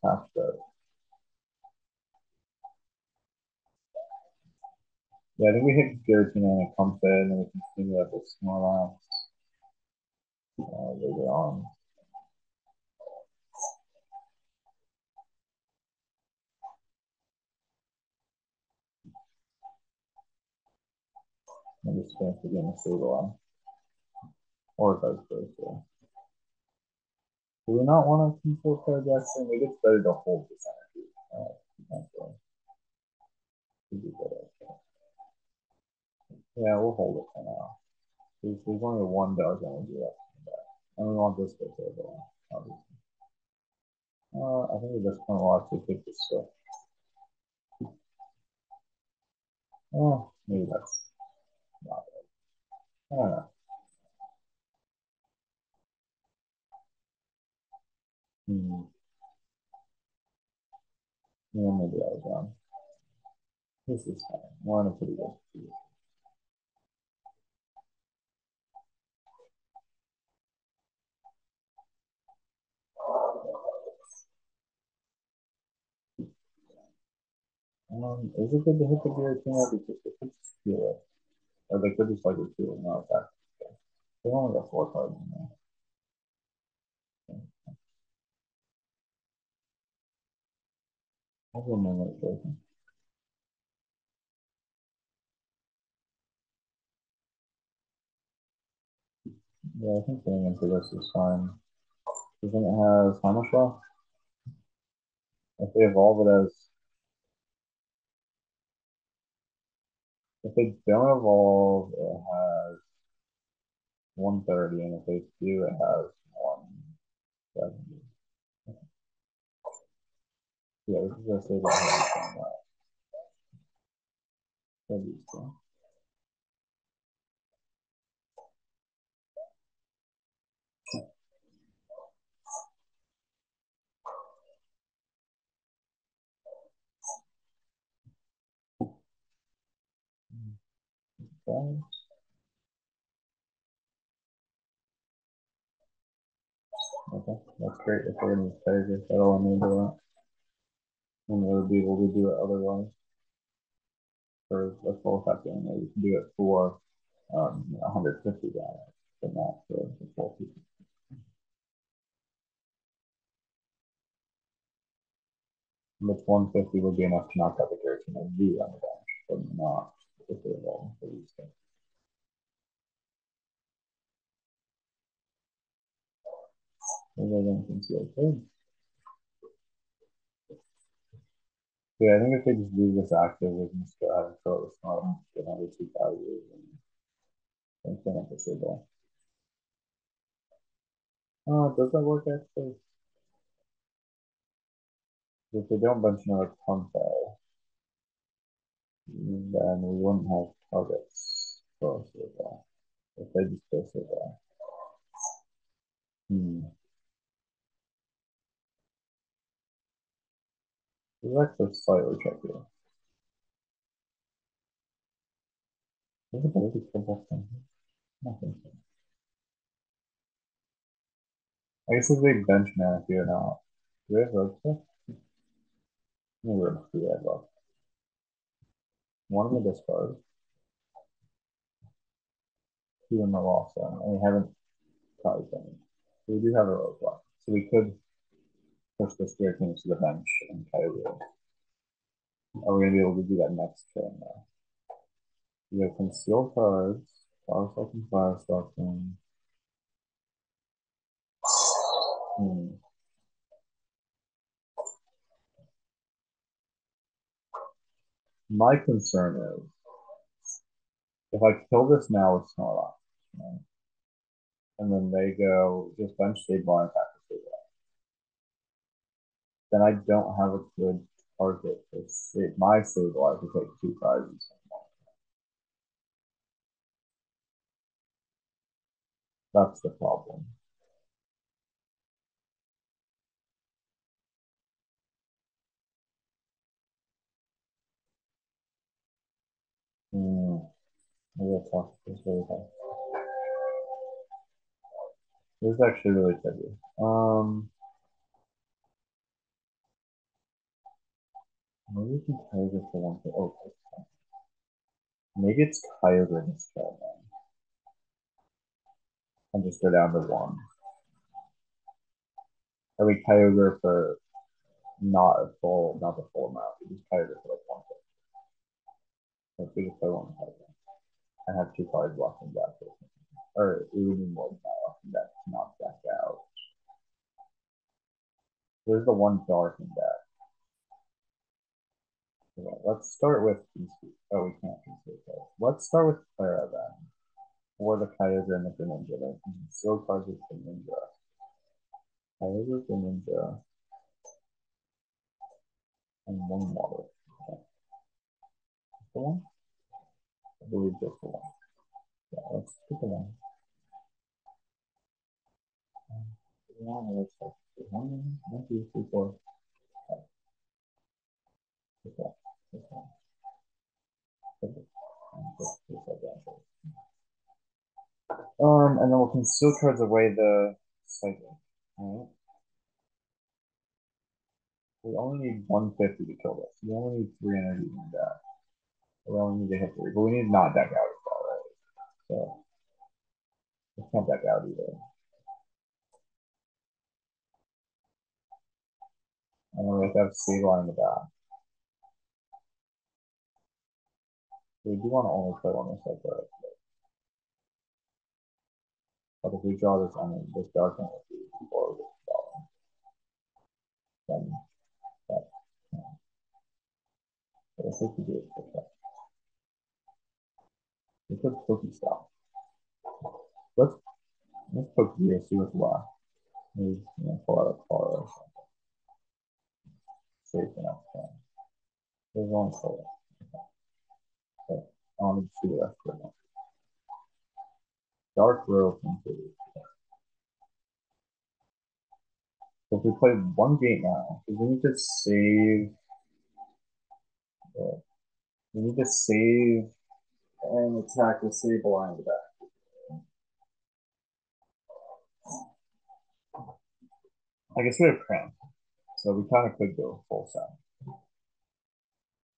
S2: Half start. Yeah, I think we hit Giratina and it comes in and we continue at the small lines uh, later on. I'm just going to get a stable Or vice versa. Do we not want to control card Jackson? Maybe it's better to hold this energy. Uh. Yeah, we'll hold it for now. There's, there's only one energy left in the back. And we want this to go one, obviously. Uh, I think at this point we'll actually take this switch. Oh, maybe that's not it. I don't know. Hmm. Yeah, maybe I was wrong. This is fine. We're in a pretty good. Um, is it good to hit the Giratina because they could steal it? Or they could just like it too and not attack. They only got four cards in there. Yeah, I think going into this is fine. Doesn't it have Hammershell? If they evolve it as if they don't evolve, it has 130, and if they do, it has 170. Yeah, this is. Okay. Okay, that's great. If we're gonna Tiger, that'll enable that. And we'll be able to do it otherwise. For a full effect anyway, we can do it for um 150 dollars, but not for the full people. Which 150 would be enough to knock out the character and V on the bench, but not if they're evolving for these things. Maybe I don't conceal Yeah, I think if they just leave this active, we can ahead and throw this model, get another two values, and clean up the signal. Oh, does that work actually? If they don't bunch another Punfei, then we wouldn't have targets for Siva. If they just go Siva. Hmm. Let's actually slightly here. Ability triple thing? Nothing. I guess it's a big bench if you're not. Do we have road stuff? No to that left. One in the discard. Two in the lost zone, and we haven't tried any. We do have a roadblock. So we could push Spirit King to the bench and Kyogre. Are we gonna be able to do that next turn though? We have concealed cards, power stalking, fire stalking. Hmm. My concern is if I kill this now with Snorlax, right? And then they go just bench stable and attack the. Then I don't have a good target to save my stable. I could take two prizes. That's the problem. Hmm. Maybe I'll talk really fast. This is actually really tricky. Um, maybe we can Kyogre for one thing. Oh, maybe it's Kyogre oh, this turn then. And just go down to one. Are we Kyogre for not a full, not the full amount? We just Kyogre for like one. So if we just play one Kyogre. I have two cards left in deck. Or we would need more than that left in deck to knock deck out. There's the one dark in deck. Okay, let's start with Oh, we can't. Let's start with Clara then. Or the Kyogre and the Greninja. Still cards with Greninja. Kyogre, Greninja. And one water. Okay. The one? I believe just the one. Yeah, let's pick the one. One, let's start. One, one, two, three, four. Five. Okay. Um, and then we can still cards away the cycle. We only need 150 to kill this. We only need three energies in deck. We only need to hit three, but we need not deck out as well, right? So we can't deck out either. And then we have to have Sableye in the back. So we do want to only play one this like But if we draw this, I mean, this dark one would be before problem. Then that, yeah. But I think we do it for that. We put Pokestop. Let's let's poke here, see what's left. Maybe you know, pull out a card or something. Safe enough. There's only four. Okay. okay. To it. Dark row into So if we play one gate now, we need to save. We need to save and attack the Sableye in the back. I guess we have cramp, so we kind of could go full send.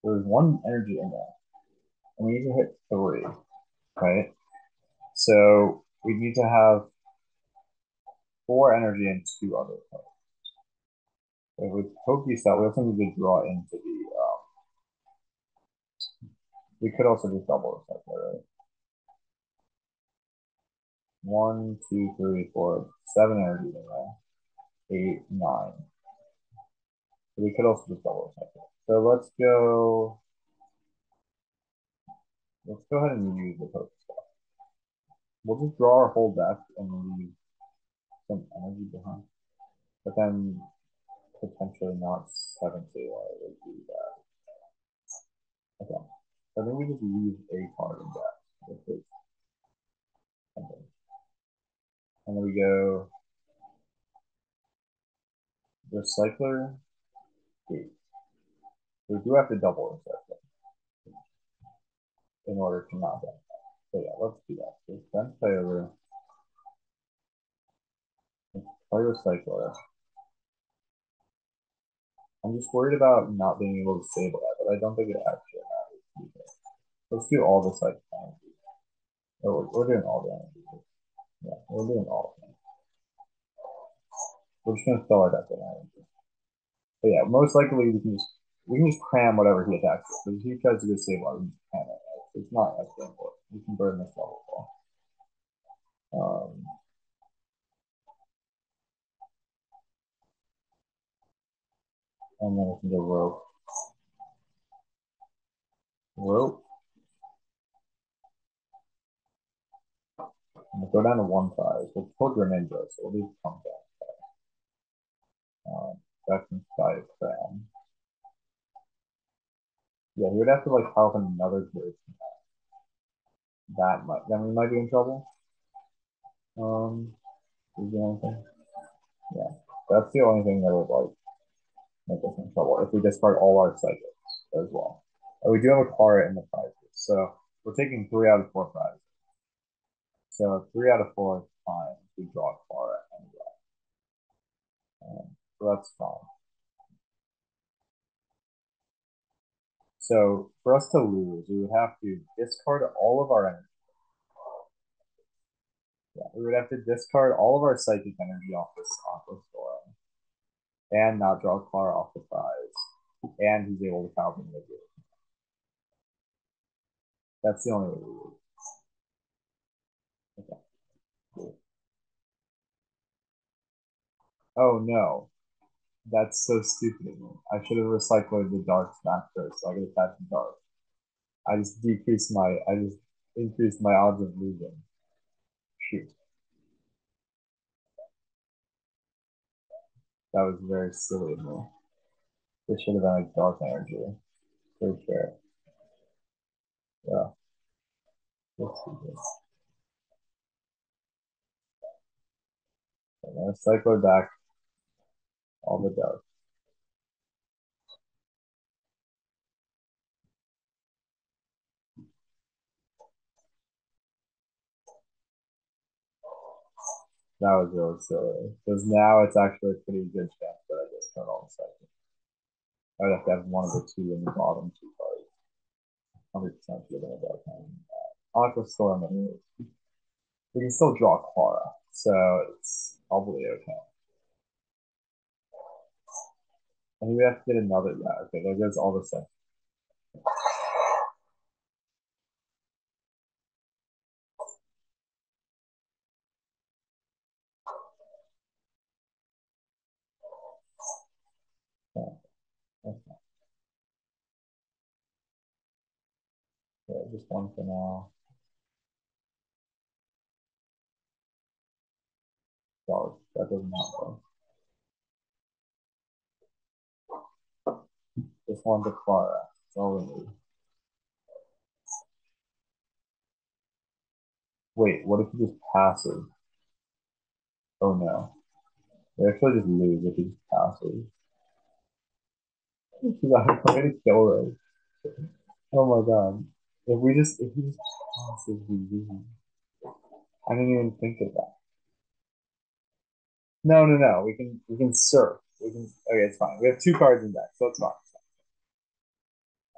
S2: There's one energy in there, and we need to hit three, right? So we need to have four energy and two other cards. If we Pokestop, we also need to draw into the. Um, we could also just double recycle, right? One, two, three, four, seven energy there eight, nine. So we could also just double check it. So let's go. Let's go ahead and use the post spot. We'll just draw our whole deck and leave some energy behind. But then potentially not seven Sailor would do that. Okay. So then we just leave a card in deck with this. And then we go recycler gate. We do have to double recycle in order to not get that. So yeah, let's do that. So then play over. Play recycler. I'm just worried about not being able to save that, but I don't think it actually matters. Let's do all the cycle energy. Oh, we're, doing all the. Yeah, we're doing all of them. We're just gonna fill our deck with energy. But yeah, most likely we can just we can just cram whatever he attacks with. If he tries to save one, we can just cram it. It's not that important. We can burn this level ball. Um, and then we can go rope. Rope. And we'll go down to one size. We'll pull Greninja, so we'll leave pump down. Um, second side cram. Yeah, he would have to like help another group. That might then we might be in trouble. Um, is there anything? Yeah, that's the only thing that would like make us in trouble if we discard all our cycles as well. And we do have a car in the prizes, so we're taking three out of four prizes. So three out of four times we draw a car anyway. Um, so that's fine. So for us to lose, we would have to discard all of our energy. Yeah, we would have to discard all of our psychic energy off this off the storm. And not draw Klara off the prize. And he's able to power game. That's the only way we lose. Okay. Cool. Oh no. That's so stupid of me. I should have recycled the darks back first, so I could attach the dark. I just decreased my, I just increased my odds of losing. Shoot. That was very silly of me. This should have been like dark energy. For sure. Yeah. Let's do this. I'm gonna cycle back all the dark. That was really silly. Because now it's actually a pretty good chance that I just turn all the second. I would have to have one of the two in the bottom two cards. 100% given a dark hand. Uh, Aqua Storm anyways. We can still draw Klara, so it's probably okay. And we have to get another. Yeah, okay, there goes all the stuff. Yeah, just one for now. That doesn't matter. Just one to Klara. That's all we need. Wait, what if he just passes? Oh no. They actually just lose if he just passes. He's I'm gonna kill Rose. Oh my god. If we just if he just passes, we lose. I didn't even think of that. No, no, no. We can we can surf. We can okay, it's fine. We have two cards in deck, so it's fine.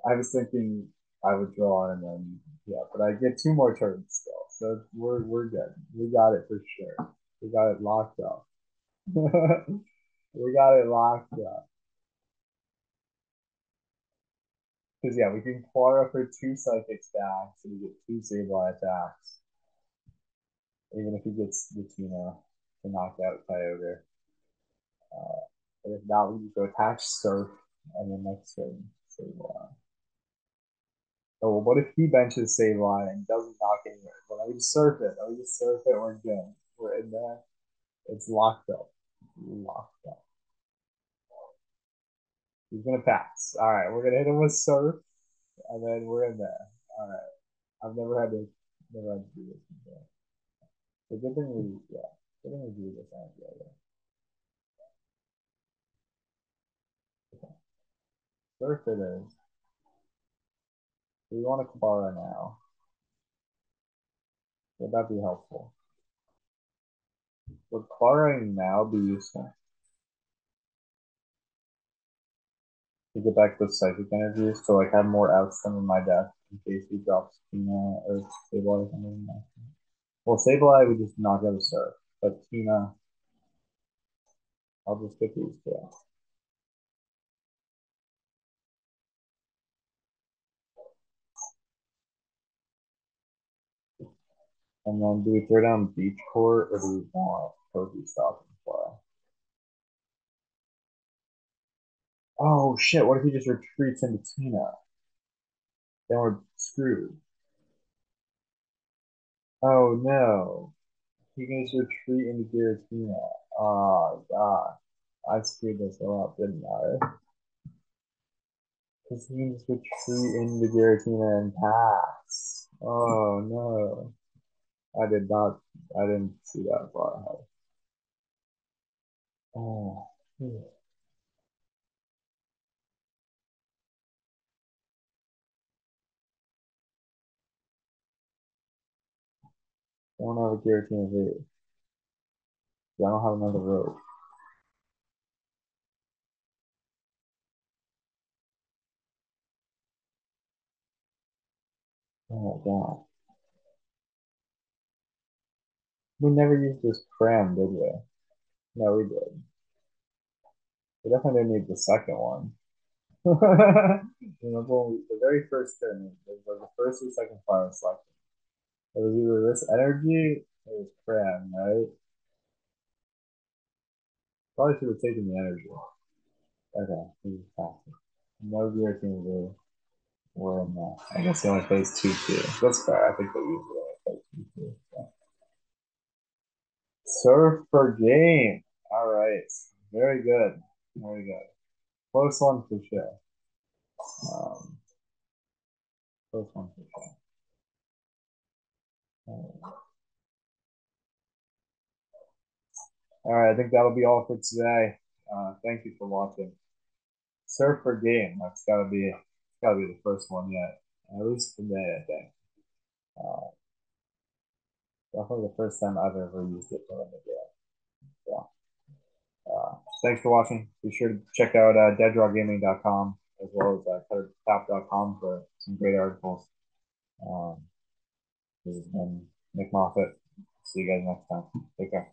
S2: I was thinking I would draw and then yeah, but I get two more turns still. So we're we're good. We got it for sure. We got it locked up. we got it locked up. Because yeah, we can Klara for two psychic stacks, and we get two Sableye attacks. Even if he gets the Tina to knock out Kyogre. Uh, if not, we just go attack Surf and then next turn Sableye. Oh, what if he benches Sableye and doesn't knock anywhere? Well, we just surf it. we just surf it. We're good. We're in there. It's locked up. Locked up. He's gonna pass. All right, we're gonna hit him with surf, and then we're in there. All right. I've never had to, never had to do this before. So good thing we, yeah, good thing we do this on together. Surf it is. We want a Klara now. Would that be helpful? Would Klara now be useful? To get back those psychic energies to like have more outs than in my deck in case he drops Tina or Sableye. Well, Sableye we just knock out a Surf, but Tina, I'll just get these two. And then do we throw down beach court or do we want Pokestop and fly? Oh shit, what if he just retreats into Tina? Then we're screwed. Oh no. He can just retreat into Giratina. Oh god. I screwed this up, didn't I? Because he can just retreat into Giratina and pass. Oh no. I did not. I didn't see that far ahead. Oh. Hmm. I don't have a Giratina V. I don't have another road. Oh god. We never used this cram, did we? No, we did. We definitely didn't need the second one. Remember the very first turn, it was the first or second fire selection. It was either this energy or this cram, right? Probably should have taken the energy. Okay, he's passing. No European blue. We're in that. I guess he only plays 2 2. That's fair. I think they usually only play 2 2. So. Surf per game. All right. Very good. Very good. Close one for sure. Um, close one for sure. All right. I think that'll be all for today. Uh, thank you for watching. Surf per game. That's gotta be gotta be the first one yet. At least today, I think. Uh, definitely the first time I've ever used it for a game. Yeah. Uh, thanks for watching. Be sure to check out uh, deaddrawgaming.com as well as uh, for some great articles. Um, this has been Nick Moffitt. See you guys next time. Take care.